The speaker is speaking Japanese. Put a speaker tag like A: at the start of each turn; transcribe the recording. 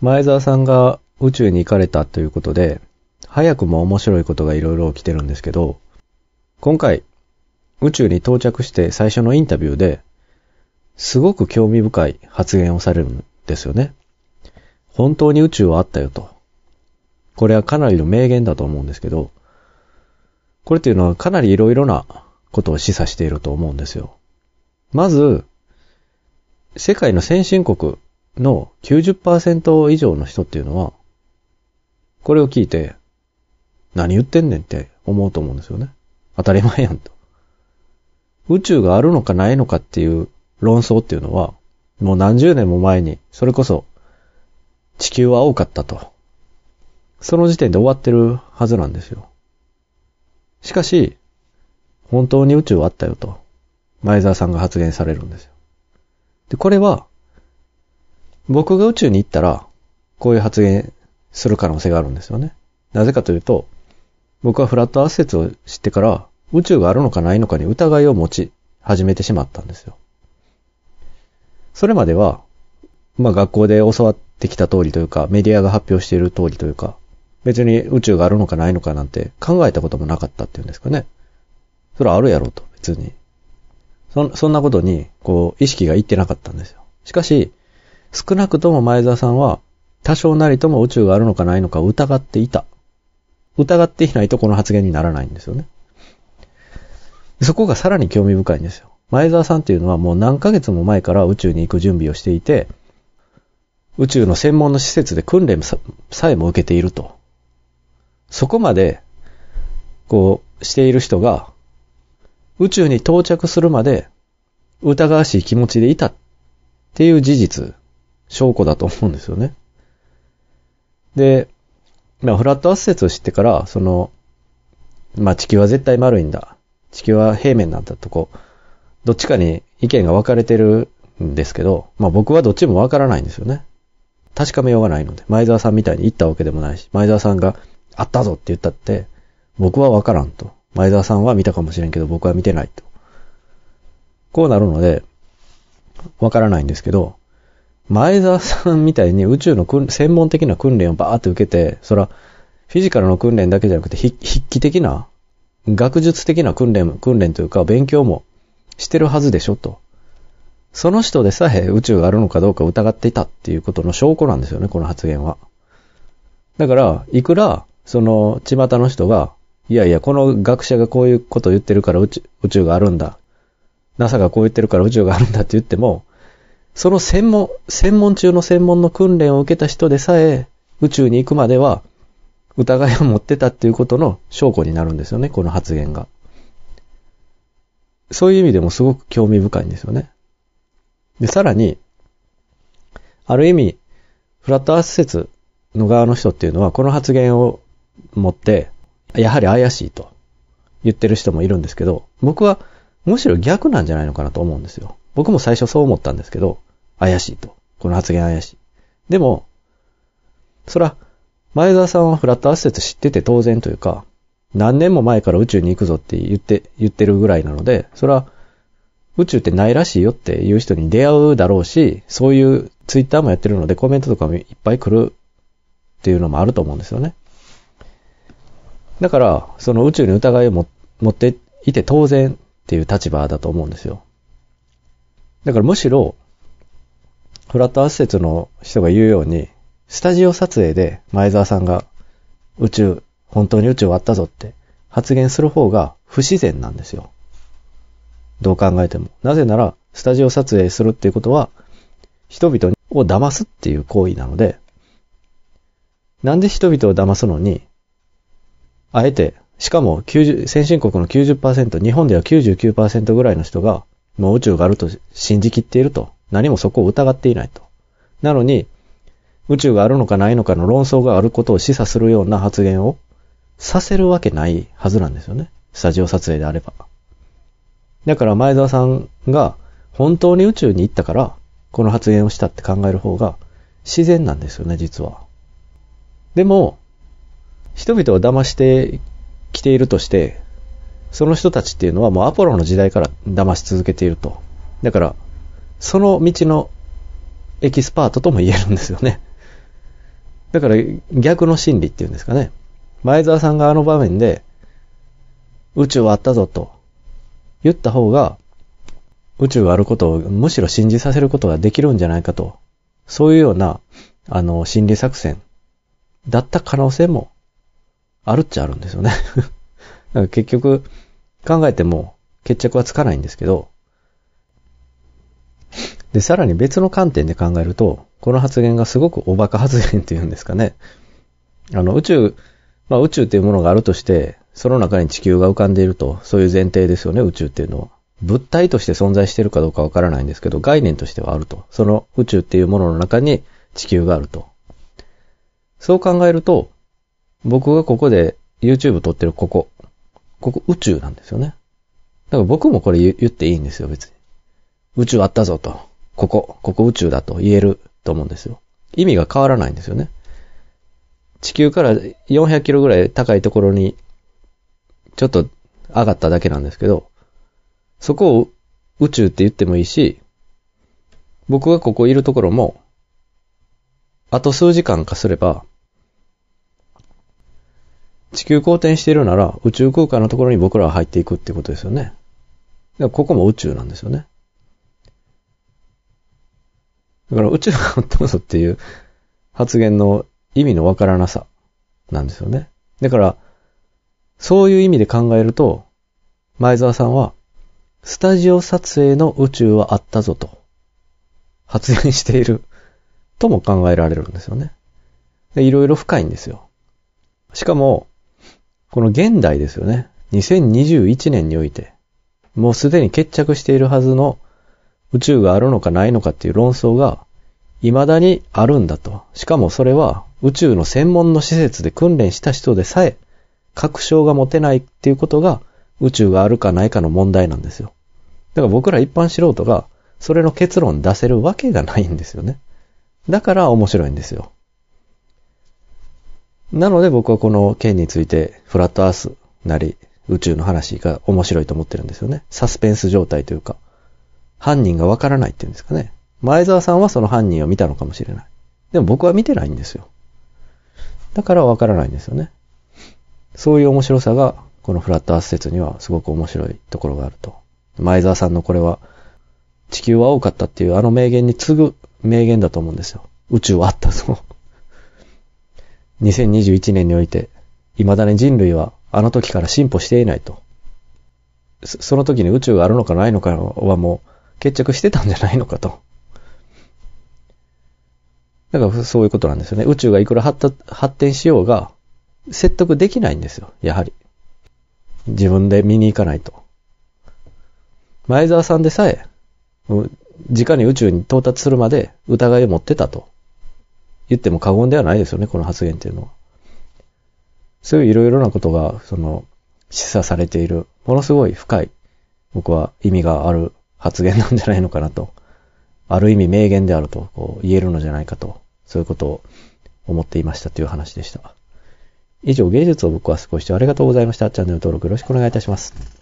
A: 前澤さんが宇宙に行かれたということで、早くも面白いことがいろいろ起きてるんですけど、今回、宇宙に到着して最初のインタビューで、すごく興味深い発言をされるんですよね。本当に宇宙はあったよと。これはかなりの名言だと思うんですけど、これっていうのはかなりいろいろなことを示唆していると思うんですよ。まず、世界の先進国の90%以上の人っていうのは、これを聞いて、何言ってんねんって思うと思うんですよね。当たり前やんと。宇宙があるのかないのかっていう論争っていうのは、もう何十年も前に、それこそ、地球は多かったと。その時点で終わってるはずなんですよ。しかし、本当に宇宙はあったよと、前澤さんが発言されるんですよ。で、これは、僕が宇宙に行ったら、こういう発言する可能性があるんですよね。なぜかというと、僕はフラットアース説を知ってから、宇宙があるのかないのかに疑いを持ち始めてしまったんですよ。それまでは、まあ学校で教わってきた通りというか、メディアが発表している通りというか、別に宇宙があるのかないのかなんて考えたこともなかったっていうんですかね。それはあるやろうと、別に。そ、そんなことに、こう、意識がいってなかったんですよ。しかし、少なくとも前澤さんは、多少なりとも宇宙があるのかないのか疑っていた。疑っていないとこの発言にならないんですよね。そこがさらに興味深いんですよ。前澤さんっていうのはもう何ヶ月も前から宇宙に行く準備をしていて、宇宙の専門の施設で訓練さえも受けていると。そこまで、こう、している人が、宇宙に到着するまで疑わしい気持ちでいたっていう事実、証拠だと思うんですよね。で、まあ、フラットアス説を知ってから、その、まあ、地球は絶対丸いんだ。地球は平面なんだとこ、どっちかに意見が分かれてるんですけど、まあ僕はどっちも分からないんですよね。確かめようがないので、前澤さんみたいに言ったわけでもないし、前澤さんがあったぞって言ったって、僕は分からんと。前澤さんは見たかもしれんけど、僕は見てないと。こうなるので、分からないんですけど、前澤さんみたいに宇宙の専門的な訓練をバーって受けて、そら、フィジカルの訓練だけじゃなくて、筆記的な、学術的な訓練、訓練というか勉強もしてるはずでしょと。その人でさえ宇宙があるのかどうか疑っていたっていうことの証拠なんですよね、この発言は。だから、いくら、その、巷の人が、いやいや、この学者がこういうことを言ってるから宇宙宇宙があるんだ。NASA がこう言ってるから宇宙があるんだって言っても、その専門、専門中の専門の訓練を受けた人でさえ、宇宙に行くまでは、疑いを持ってたっていうことの証拠になるんですよね、この発言が。そういう意味でもすごく興味深いんですよね。で、さらに、ある意味、フラットアース説の側の人っていうのは、この発言を持って、やはり怪しいと言ってる人もいるんですけど、僕はむしろ逆なんじゃないのかなと思うんですよ。僕も最初そう思ったんですけど、怪しいと。この発言怪しい。でも、そら、前澤さんはフラットアース説知ってて当然というか、何年も前から宇宙に行くぞって言って、言ってるぐらいなので、それは宇宙ってないらしいよっていう人に出会うだろうし、そういうツイッターもやってるのでコメントとかもいっぱい来るっていうのもあると思うんですよね。だから、その宇宙に疑いを持っていて当然っていう立場だと思うんですよ。だからむしろ、フラットアース説の人が言うように、スタジオ撮影で前澤さんが宇宙本当に宇宙はあったぞって発言する方が不自然なんですよ。どう考えても。なぜなら、スタジオ撮影するっていうことは、人々を騙すっていう行為なので、なんで人々を騙すのに、あえて、しかも90先進国の90%、日本では99%ぐらいの人が、もう宇宙があると信じきっていると。何もそこを疑っていないと。なのに、宇宙があるのかないのかの論争があることを示唆するような発言をさせるわけないはずなんですよね。スタジオ撮影であれば。だから前澤さんが本当に宇宙に行ったから、この発言をしたって考える方が自然なんですよね、実は。でも、人々を騙してきているとして、その人たちっていうのはもうアポロの時代から騙し続けていると。だから、その道のエキスパートとも言えるんですよね。だから逆の心理っていうんですかね。前澤さんがあの場面で、宇宙はあったぞと言った方が、宇宙があることをむしろ信じさせることができるんじゃないかと、そういうような、あの、心理作戦だった可能性もあるっちゃあるんですよね。だから結局、考えても決着はつかないんですけど、で、さらに別の観点で考えると、この発言がすごくおバカ発言っていうんですかね。あの、宇宙、まあ宇宙っていうものがあるとして、その中に地球が浮かんでいると、そういう前提ですよね、宇宙っていうのは。物体として存在しているかどうかわからないんですけど、概念としてはあると。その宇宙っていうものの中に地球があると。そう考えると、僕がここで YouTube 撮ってるここ、ここ宇宙なんですよね。だから僕もこれ言っていいんですよ、別に。宇宙あったぞと。ここ、ここ宇宙だと言えると思うんですよ。意味が変わらないんですよね。地球から400キロぐらい高いところに、ちょっと上がっただけなんですけど、そこを宇宙って言ってもいいし、僕がここいるところも、あと数時間かすれば、地球公転しているなら宇宙空間のところに僕らは入っていくってことですよね。だからここも宇宙なんですよね。だから宇宙が本当ぞっていう発言の意味のわからなさなんですよね。だから、そういう意味で考えると、前澤さんは、スタジオ撮影の宇宙はあったぞと発言しているとも考えられるんですよね。いろいろ深いんですよ。しかも、この現代ですよね。2021年において、もうすでに決着しているはずの宇宙があるのかないのかっていう論争が、未だにあるんだと。しかもそれは宇宙の専門の施設で訓練した人でさえ、確証が持てないっていうことが宇宙があるかないかの問題なんですよ。だから僕ら一般素人がそれの結論出せるわけがないんですよね。だから面白いんですよ。なので僕はこの件についてフラットアースなり宇宙の話が面白いと思ってるんですよね。サスペンス状態というか。犯人がわからないっていうんですかね。前澤さんはその犯人を見たのかもしれない。でも僕は見てないんですよ。だからわからないんですよね。そういう面白さが、このフラットアース説にはすごく面白いところがあると。前澤さんのこれは、地球は多かったっていうあの名言に次ぐ名言だと思うんですよ。宇宙はあったぞ。2021年において、未だに人類はあの時から進歩していないと。その時に宇宙があるのかないのかはもう決着してたんじゃないのかと。だからそういうことなんですよね。宇宙がいくら発展しようが、説得できないんですよ、やはり。自分で見に行かないと。前澤さんでさえ、直に宇宙に到達するまで疑いを持ってたと言っても過言ではないですよね、この発言っていうのは。そういういろいろなことが、その、示唆されている、ものすごい深い、僕は意味がある発言なんじゃないのかなと。ある意味名言であるとこう言えるのじゃないかと、そういうことを思っていましたという話でした。以上、芸術を僕は少しありがとうございました。チャンネル登録よろしくお願いいたします。